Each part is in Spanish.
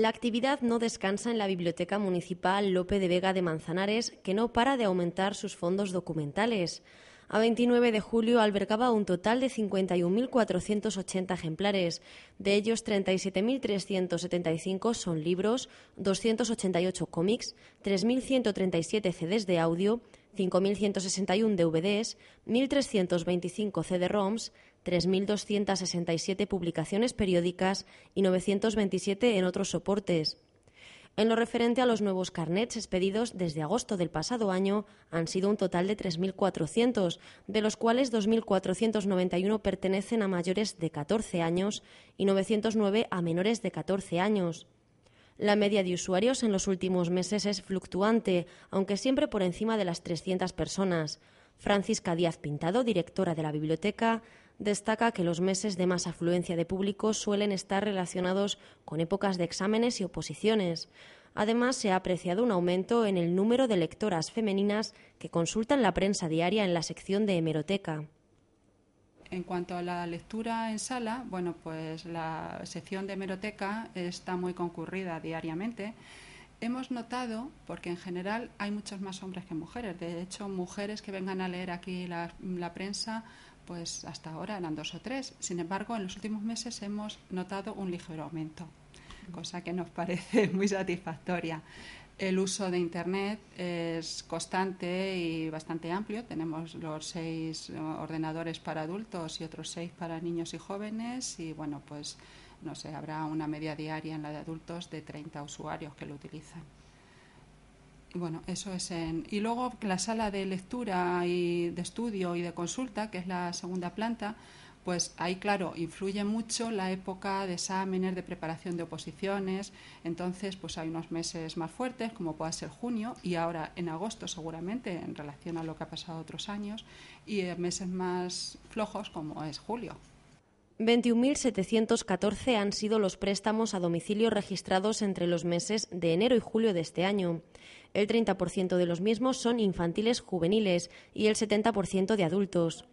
La actividad no descansa en la Biblioteca Municipal Lope de Vega de Manzanares, que no para de aumentar sus fondos documentales. A 29 de julio albergaba un total de 51.480 ejemplares. De ellos, 37.375 son libros, 288 cómics, 3.137 CDs de audio, 5.161 DVDs, 1.325 CD-ROMs, 3.267 publicaciones periódicas y 927 en otros soportes. En lo referente a los nuevos carnets expedidos desde agosto del pasado año, han sido un total de 3.400, de los cuales 2.491 pertenecen a mayores de 14 años y 909 a menores de 14 años. La media de usuarios en los últimos meses es fluctuante, aunque siempre por encima de las 300 personas. Francisca Díaz Pintado, directora de la biblioteca, destaca que los meses de más afluencia de público suelen estar relacionados con épocas de exámenes y oposiciones. Además, se ha apreciado un aumento en el número de lectoras femeninas que consultan la prensa diaria en la sección de hemeroteca. En cuanto a la lectura en sala, bueno, pues la sección de hemeroteca está muy concurrida diariamente. Hemos notado, porque en general hay muchos más hombres que mujeres, de hecho, mujeres que vengan a leer aquí la, la prensa pues hasta ahora eran dos o tres. Sin embargo, en los últimos meses hemos notado un ligero aumento, cosa que nos parece muy satisfactoria. El uso de Internet es constante y bastante amplio. Tenemos los seis ordenadores para adultos y otros seis para niños y jóvenes. Y bueno, pues no sé, habrá una media diaria en la de adultos de 30 usuarios que lo utilizan. Y bueno, eso es en. Y luego la sala de lectura y de estudio y de consulta, que es la segunda planta, pues ahí, claro, influye mucho la época de exámenes, de preparación de oposiciones. Entonces, pues hay unos meses más fuertes, como pueda ser junio, y ahora en agosto, seguramente, en relación a lo que ha pasado otros años, y meses más flojos, como es julio. 21.714 han sido los préstamos a domicilio registrados entre los meses de enero y julio de este año. El 30% de los mismos son infantiles juveniles y el 70% de adultos.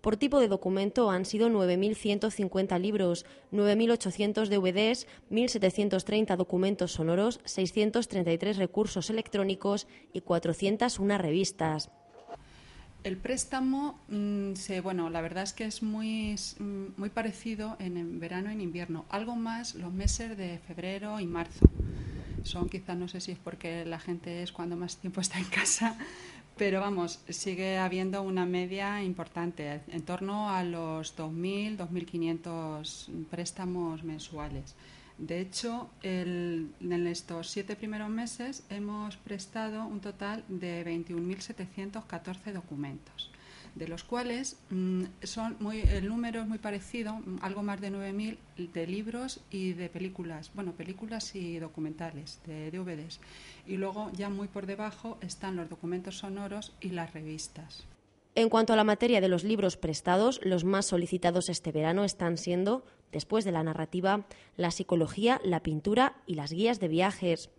Por tipo de documento han sido 9.150 libros, 9.800 DVDs, 1.730 documentos sonoros, 633 recursos electrónicos y 401 revistas. El préstamo, mm, bueno, la verdad es que es muy, mm, muy parecido en, verano y en invierno. Algo más los meses de febrero y marzo. Son quizás, no sé si es porque la gente es cuando más tiempo está en casa, pero vamos, sigue habiendo una media importante, en torno a los 2.000, 2.500 préstamos mensuales. De hecho, en estos siete primeros meses hemos prestado un total de 21.714 documentos, de los cuales mm, son muy, el número es muy parecido, algo más de 9.000 de libros y de películas, bueno, películas y documentales, de DVDs. Y luego ya muy por debajo están los documentos sonoros y las revistas. En cuanto a la materia de los libros prestados, los más solicitados este verano están siendo, después de la narrativa, la psicología, la pintura y las guías de viajes.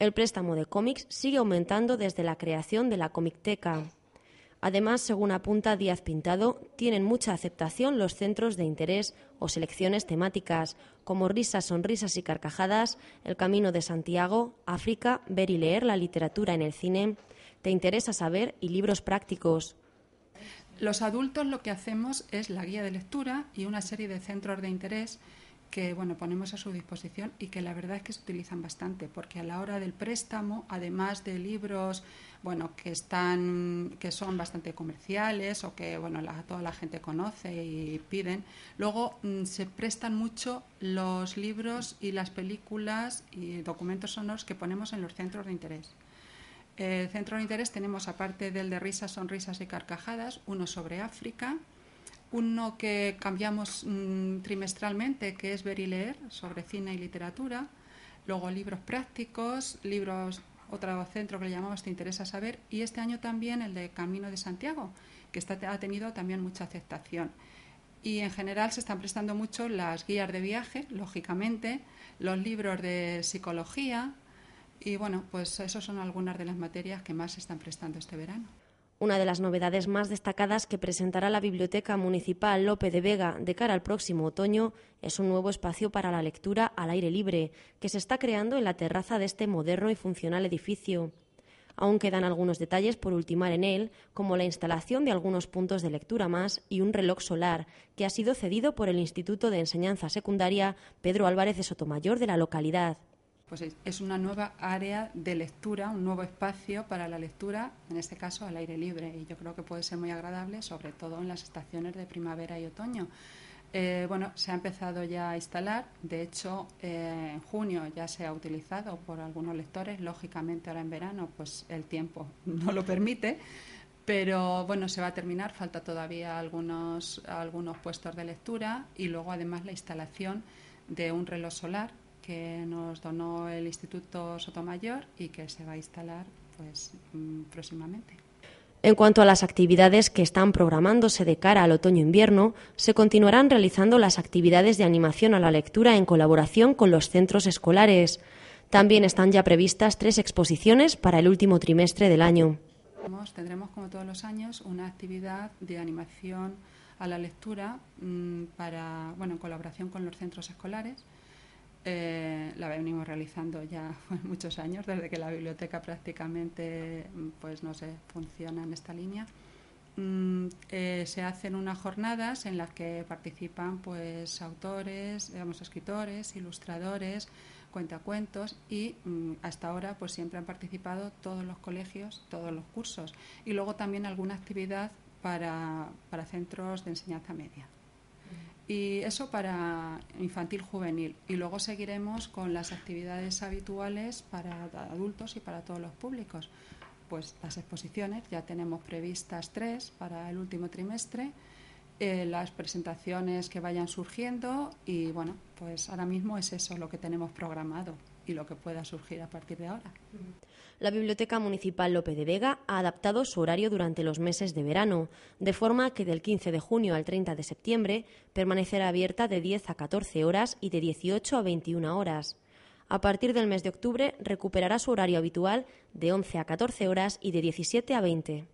El préstamo de cómics sigue aumentando desde la creación de la Comicteca. Además, según apunta Díaz Pintado, tienen mucha aceptación los centros de interés o selecciones temáticas, como Risas, Sonrisas y Carcajadas, El Camino de Santiago, África, Ver y Leer la literatura en el cine, Te interesa saber y libros prácticos. Los adultos lo que hacemos es la guía de lectura y una serie de centros de interés que bueno ponemos a su disposición y que la verdad es que se utilizan bastante porque a la hora del préstamo además de libros bueno que están que son bastante comerciales o que bueno toda la gente conoce y piden luego mm, se prestan mucho los libros y las películas y documentos sonoros que ponemos en los centros de interés. El centro de interés tenemos, aparte del de risas, sonrisas y carcajadas, uno sobre África, uno que cambiamos mm, trimestralmente, que es ver y leer, sobre cine y literatura, luego libros prácticos, libros, otro centro que le llamamos Te interesa saber, y este año también el de Camino de Santiago, que ha tenido también mucha aceptación. Y en general se están prestando mucho las guías de viaje, lógicamente, los libros de psicología, y bueno, pues esas son algunas de las materias que más se están prestando este verano. Una de las novedades más destacadas que presentará la Biblioteca Municipal Lope de Vega de cara al próximo otoño es un nuevo espacio para la lectura al aire libre, que se está creando en la terraza de este moderno y funcional edificio. Aún quedan algunos detalles por ultimar en él, como la instalación de algunos puntos de lectura más y un reloj solar, que ha sido cedido por el Instituto de Enseñanza Secundaria Pedro Álvarez de Sotomayor de la localidad pues es una nueva área de lectura, un nuevo espacio para la lectura, en este caso al aire libre, y yo creo que puede ser muy agradable, sobre todo en las estaciones de primavera y otoño. Eh, bueno, se ha empezado ya a instalar, de hecho eh, en junio ya se ha utilizado por algunos lectores, lógicamente ahora en verano pues el tiempo no lo permite, pero bueno, se va a terminar, falta todavía algunos, algunos puestos de lectura y luego además la instalación de un reloj solar que nos donó el Instituto Sotomayor y que se va a instalar pues mm, próximamente. En cuanto a las actividades que están programándose de cara al otoño-invierno, se continuarán realizando las actividades de animación a la lectura en colaboración con los centros escolares. También están ya previstas tres exposiciones para el último trimestre del año. Tendremos, como todos los años, una actividad de animación a la lectura mm, para, bueno, en colaboración con los centros escolares eh, la venimos realizando ya muchos años, desde que la biblioteca prácticamente pues no sé, funciona en esta línea. Mm, eh, se hacen unas jornadas en las que participan pues autores, digamos, escritores, ilustradores, cuentacuentos y mm, hasta ahora pues siempre han participado todos los colegios, todos los cursos y luego también alguna actividad para centros de enseñanza media. Y eso para infantil juvenil. Y luego seguiremos con las actividades habituales para adultos y para todos los públicos. Pues las exposiciones, ya tenemos previstas tres para el último trimestre, eh, las presentaciones que vayan surgiendo y bueno, pues ahora mismo es eso lo que tenemos programado y lo que pueda surgir a partir de ahora. La Biblioteca Municipal Lope de Vega ha adaptado su horario durante los meses de verano, de forma que del 15 de junio al 30 de septiembre permanecerá abierta de 10 a 14 horas y de 18 a 21 horas. A partir del mes de octubre recuperará su horario habitual de 11 a 14 horas y de 17 a 20.